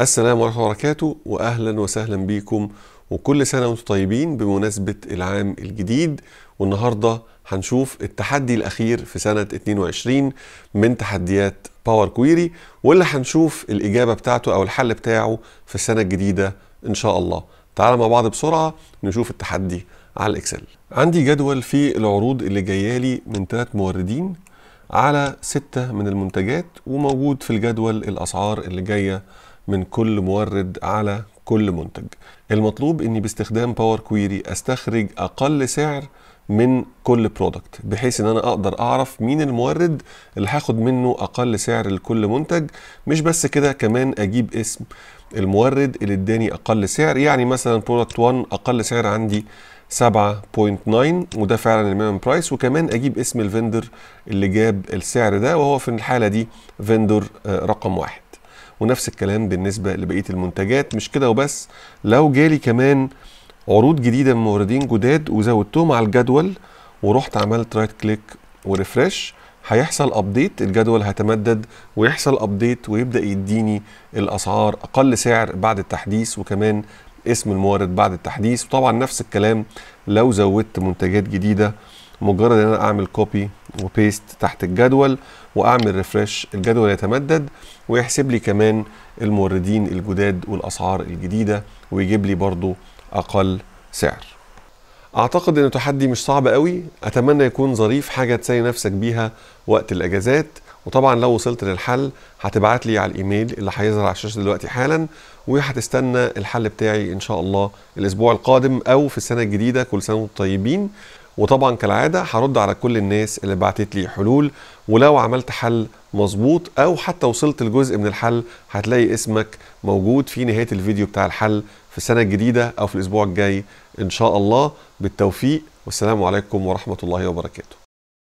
السلام ورحمة الله وبركاته وأهلا وسهلا بيكم وكل سنة وأنتم طيبين بمناسبة العام الجديد. والنهاردة هنشوف التحدي الأخير في سنة 22 من تحديات Power Query واللي هنشوف الإجابة بتاعته أو الحل بتاعه في السنة الجديدة إن شاء الله. تعالى مع بعض بسرعة نشوف التحدي على ال Excel. عندي جدول في العروض اللي جايالي من ثلاث موردين على ستة من المنتجات وموجود في الجدول الأسعار اللي جاية من كل مورد على كل منتج. المطلوب إني باستخدام Power Query أستخرج أقل سعر من كل product بحيث إن أنا أقدر أعرف مين المورد اللي هاخد منه أقل سعر لكل منتج. مش بس كده كمان أجيب اسم المورد اللي إداني أقل سعر. يعني مثلا product 1 أقل سعر عندي 7.9 وده فعلا ال minimum price. وكمان أجيب اسم ال vendor اللي جاب السعر ده وهو في الحالة دي vendor رقم واحد. ونفس الكلام بالنسبة لبقية المنتجات. مش كده وبس لو جالي كمان عروض جديدة من موردين جداد وزودتهم على الجدول ورحت عملت right click و refresh هيحصل update الجدول هيتمدد ويحصل update ويبدأ يديني الأسعار أقل سعر بعد التحديث. وكمان اسم المورد بعد التحديث. وطبعا نفس الكلام لو زودت منتجات جديدة مجرد إن أنا أعمل copy و paste تحت الجدول وأعمل refresh الجدول يتمدد ويحسب لي كمان الموردين الجداد والأسعار الجديدة ويجيب لي برضو أقل سعر. أعتقد إن تحدي مش صعب قوي أتمنى يكون ظريف حاجة تسالي نفسك بيها وقت الإجازات. وطبعا لو وصلت للحل هتبعت لي على الإيميل اللي هيظهر على الشاشة دلوقتي حالا وهتستنى الحل بتاعي إن شاء الله الأسبوع القادم أو في السنة الجديدة كل سنة وأنتم طيبين. وطبعا كالعادة هرد على كل الناس اللي بعتت لي حلول ولو عملت حل مظبوط أو حتى وصلت لجزء من الحل هتلاقي اسمك موجود في نهاية الفيديو بتاع الحل في السنة الجديدة أو في الأسبوع الجاي إن شاء الله. بالتوفيق والسلام عليكم ورحمة الله وبركاته.